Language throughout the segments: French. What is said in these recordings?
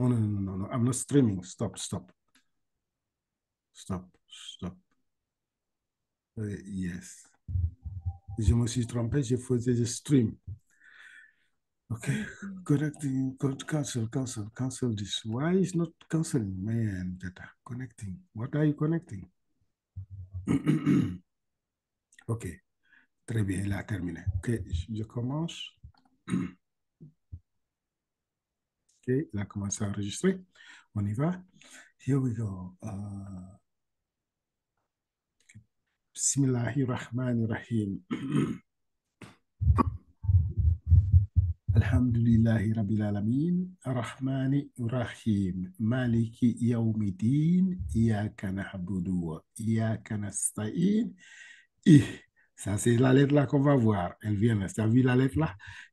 Oh, no, no, no, no. I'm not streaming. Stop, stop. Stop, stop. Uh, yes. Je me suis trompé, je faisais le stream. Okay, connecting, cancel, cancel, cancel this. Why is not canceling, man? Data connecting. What are you connecting? ok, très bien, il a terminé. Ok, je commence. ok, il a commencé à enregistrer. On y va. Here we go. Uh, Bismillahirrahmanirrahim. الحمد لله رب العالمين الرحمن الرحيم مالك يوم الدين إياك نعبد وإياك نستعين إيه ça c'est la lettre là qu'on va voir elle vient là tu as vu la lettre là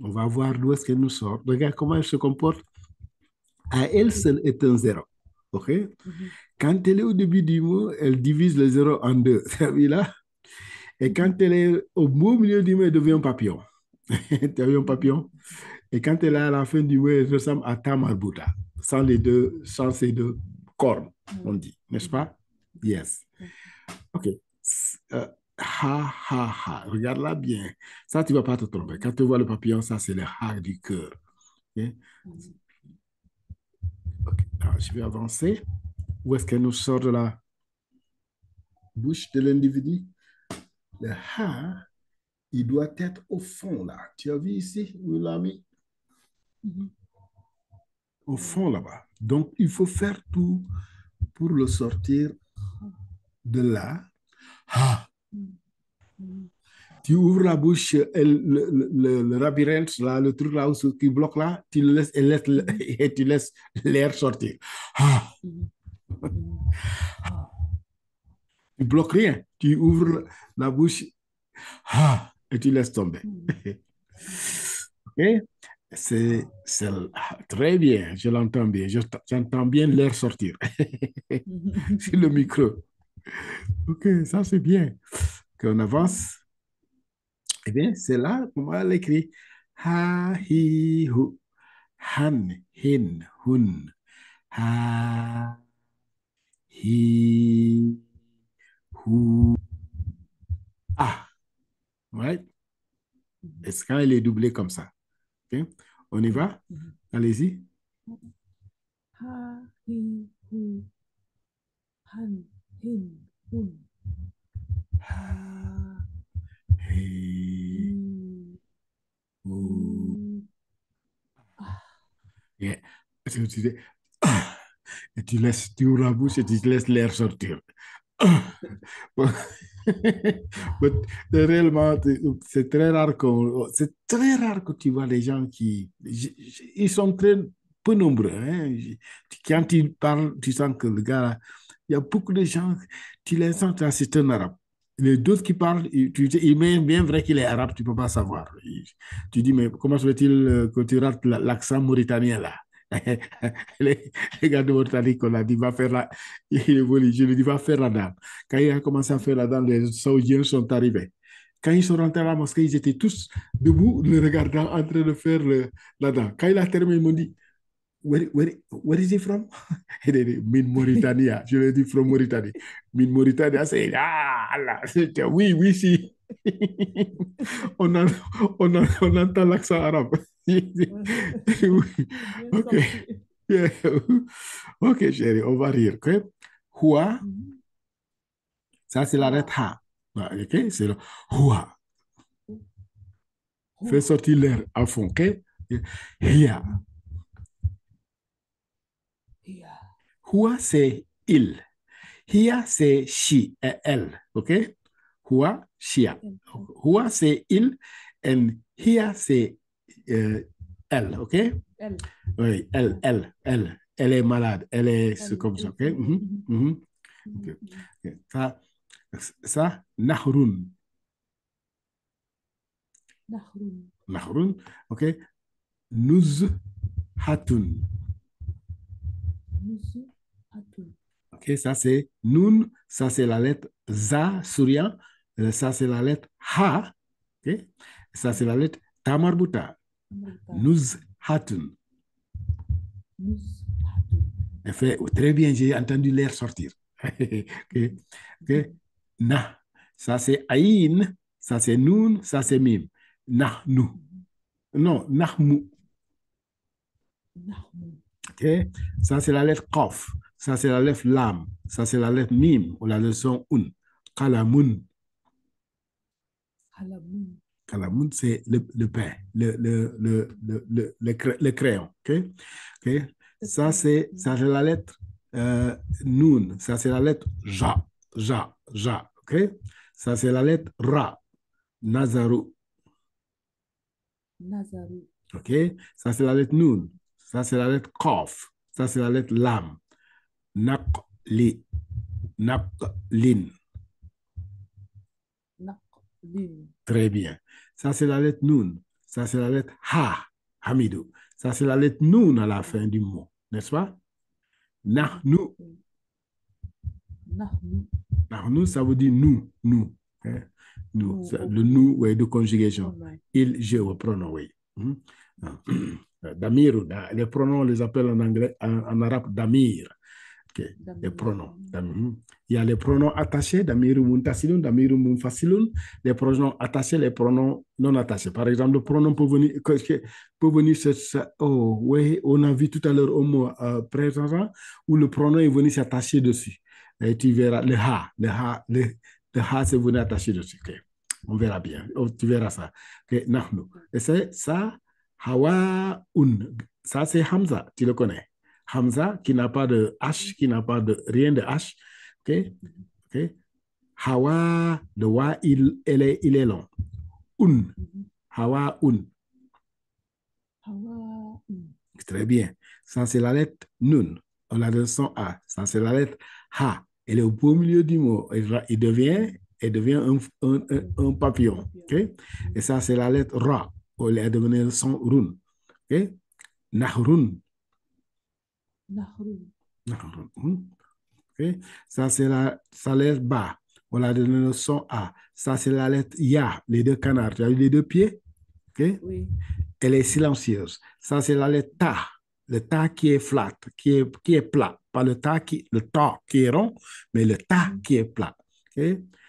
On va voir d'où est-ce qu'elle nous sort. Regarde comment elle se comporte. À elle seule est un zéro. OK? Quand elle est au début du mot, elle divise le zéro en deux. Tu as vu là? Et quand elle est au beau milieu du mot, elle devient un papillon. tu as vu un papillon? Et quand elle est à la fin du mot, elle ressemble à Tamarbuta, sans les deux, sans ces deux cornes, on dit, n'est-ce pas? Yes. OK. Euh, ha, ha, ha. Regarde-la bien. Ça, tu ne vas pas te tromper. Quand tu vois le papillon, ça, c'est le ha du cœur. OK? OK. Alors, je vais avancer. Où est-ce qu'elle nous sort de la bouche de l'individu? Le ha, il doit être au fond, là. Tu as vu ici où il l'a mis? Au fond, là-bas. Donc, il faut faire tout pour le sortir de là. Ah. Tu ouvres la bouche, le, le, le, labyrinthe, là, le truc là où, qui bloque là, tu laisses et, tu laisses l'air sortir. Ah. Tu bloques rien. Tu ouvres la bouche et tu laisses tomber. OK? C'est très bien, je l'entends bien. J'entends bien l'air sortir sur le micro. OK, ça c'est bien. Qu'on avance. Eh bien, c'est là comment elle écrit. Ha, hi, hu. Han, hin, hun. Ha, hi, hu. Ah. Right? Est-ce quand il est doublé comme ça? OK? On y va? Allez-y. Ha, hi, hu. Han, hun. Ha. Yeah. Tu, tu et tu laisses, tu ouvres la bouche et tu laisses l'air sortir. Réellement, c'est très rare qu'on, c'est très rare que tu vois des gens qui, ils sont très peu nombreux. Hein. Quand ils parlent, tu sens que le gars, il y a beaucoup de gens, tu les sens, c'est un arabe. Les d'autres qui parlent, tu, est bien vrai qu'il est arabe, tu ne peux pas savoir. Tu dis, mais comment se fait-il que tu rates l'accent mauritanien là? Les, gars de Mauritanie qu'on a dit, va faire la, je lui dis, va faire la dame. Quand il a commencé à faire la dame, les Saoudiens sont arrivés. Quand ils sont rentrés à la mosquée, ils étaient tous debout, le regardant en train de faire le, la dame. Quand il a terminé, ils m'ont dit, where, where, where is he from? Min Mauritania. Je lui ai dit, from Mauritanie. Min Mauritania, c'est, ah, là, oui, oui, si. on, a, on, a, on entend l'accent arabe. ok. Yeah. Ok, chérie, on va rire. Okay? Hua, ça c'est la lettre Ha. Ok, c'est le Hua. Fais sortir l'air à fond. Ok? Hia. Hia. Hua, c'est il. Hia, c'est she elle. OK? Hua, shia. Hua, c'est il. And hia, c'est euh, elle. OK? Elle. Oui, elle, elle, elle. elle est malade, elle est Elle- comme ça, ok? elle- Mhm, mhm. mhm. Mhm. Ok. Ça, ça, nahrun, Nahrun. nahrun, ok? Nuzhatun, Nuzu. Ok? Ça c'est nun, ça c'est la lettre za, souriant, Euh, ça c'est la lettre ha? Ça c'est la lettre tamarbuta. Nuz. Hatun. Fait, très bien, j'ai entendu l'air sortir. ok, ok. Na, ça c'est aïn, ça c'est nun, ça c'est mim. Nahnu. Non, nahmu. Ok. Ça c'est la lettre qaf, ça c'est la lettre lam, ça c'est la lettre mim ou la leçon un. Kalamun. Halamun. Kalamun, c'est le, le pain, le, le, le, le, le, le cra- le crayon. Ça, c'est ça, c'est la lettre euh, Nun. Ça, c'est la lettre Ja. Ja. Ja. OK? Ça, c'est la lettre Ra. Nazaru. Nazaru. OK? Ça, c'est la lettre Nun. Ça, c'est la lettre Qaf. Ça, c'est la lettre Lam. Naqli. Naqlin. Naqlin. Très bien. Ça, c'est la lettre Nun. Ça, c'est la lettre Ha. Hamidou. Ça, c'est la lettre Nun à la fin du mot. N'est-ce pas? Nahnu. Nahnu. Nahnu, ça veut dire nous. Nous. hein? Nous. Le nous, ouais, de conjugation. Pronom. Il, je, au pronom, oui. Hmm? Ah. Damir, da- les pronoms, on les appelle en anglais, en, en arabe damir. Les pronoms. Il y a les pronoms attachés, muntasilun, munfasilun, les pronoms attachés, les pronoms non attachés. Par exemple, le pronom peut venir, peut venir oh, oui, on a vu tout à l'heure au mot euh, présent où le pronom est venu s'attacher dessus. Et tu verras le ha, le ha, le, le ha, c'est venu attacher dessus. ok. On verra bien. Oh, tu verras ça. Ok, nahnu. Et c'est ça, hawa un. Ça, c'est Hamza, tu le connais? Hamza qui n'a pas de H, qui n'a pas de rien de H. OK? OK? Hawa, le wa, il, il, est, il est long. Un. Mhm. Hawa un. Hawa. Très bien. Ça, c'est la lettre nun. On a le son A. Ça, c'est la lettre Ha. Elle est au beau milieu du mot. Il, devient, elle devient un, un, un- un papillon. OK? Et ça, c'est la lettre Ra. Elle est devenue le son Run. OK? Nahrun. Ça, c'est la, ça lettre Ba. On a donné le son A. Ça, c'est la lettre Ya. Les deux canards. Tu as vu les deux pieds? Oui. elle est silencieuse. Ça, c'est la lettre ta. Le ta qui est flat, qui est, qui est plat. Pas le ta qui, le ta qui est rond, mais le ta qui est plat.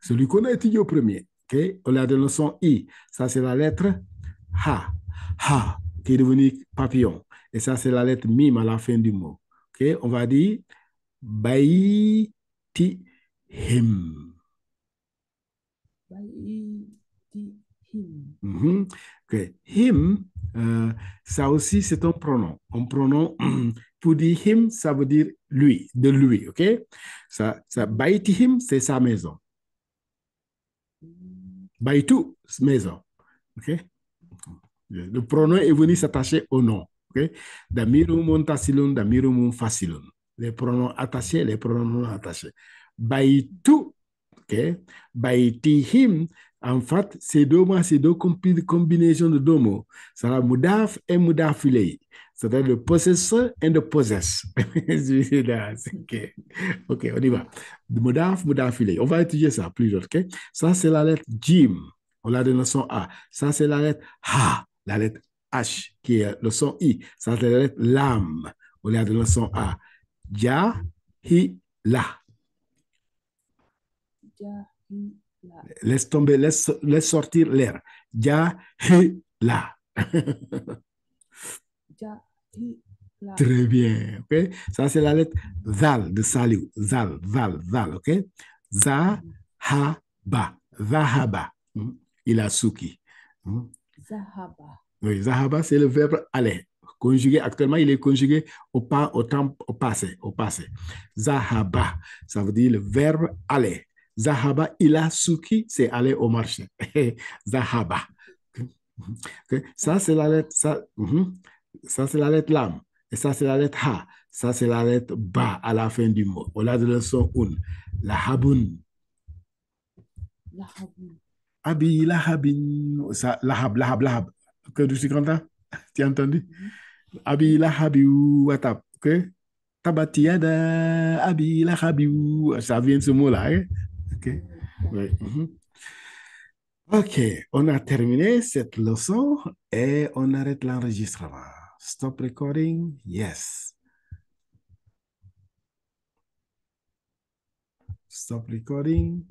Celui qu'on a étudié au premier. On a donné le son I. Ça, c'est la lettre Ha. Ha, qui est devenu papillon. Et ça, c'est la lettre mime à la fin du mot. On va dire Baiti him. Baitihim. Mhm. Ok. Him, euh, ça aussi, c'est un pronom. Un pronom, pour dire him, ça veut dire lui, de lui, ok? Ça, ça, baitihim, c'est sa maison. Baitu, maison, ok? Le pronom est venu s'attacher au nom, ok? Damiru muntasilun, damiru munfasilun. Les pronoms attachés, les pronoms non attachés. Baitu, ok? Baitihim, en fait, ces deux mots, c'est deux combi- combinaisons de deux mots. C'est la mudaf et mudaf ilay. C'est-à-dire le possesseur et le possess. ok, ok, on y va. Mudaf, mudaf ilay. On va étudier ça plus tard, ok? Ça, c'est la lettre Jim. On l'a donné le son A. Ça, c'est la lettre Ha, la lettre H, qui est le son I. Ça, c'est la lettre Lam. On l'a donné le son A. Ja, hi, la. Laisse tomber, laisse, laisse sortir l'air. Ja, hi, la. Jahila. Très bien. ok? Ça, c'est la lettre Zal de Saliou. Zal, Zal, Zal. OK? Za, ha, ba. Zahaba. Hmm? Il a souki. Hmm? Zahaba. Oui, Zahaba, c'est le verbe aller. Conjugué, actuellement, il est conjugué au, pas, au temps, au passé, au passé. Zahaba, ça veut dire le verbe aller. Zahaba, il a souki, c'est aller au marché. Zahaba. Ça, c'est la lettre, ça, mhm. ça c'est la lettre lam. Et ça, c'est la lettre ha. Ça, c'est la lettre ba à la fin du mot. Au-delà de le son un. La haboun. Lahabun. Abi lahabin. Ça, lahab, lahab, lahab. Que tu content? Tu as entendu? Abi lahabiou watap. OK? Tabatiada abi lahabiou. Ça vient de ce mot-là. hein? OK? Mhm. OK. On a terminé cette leçon et on arrête l'enregistrement. Stop recording. Yes. Stop recording.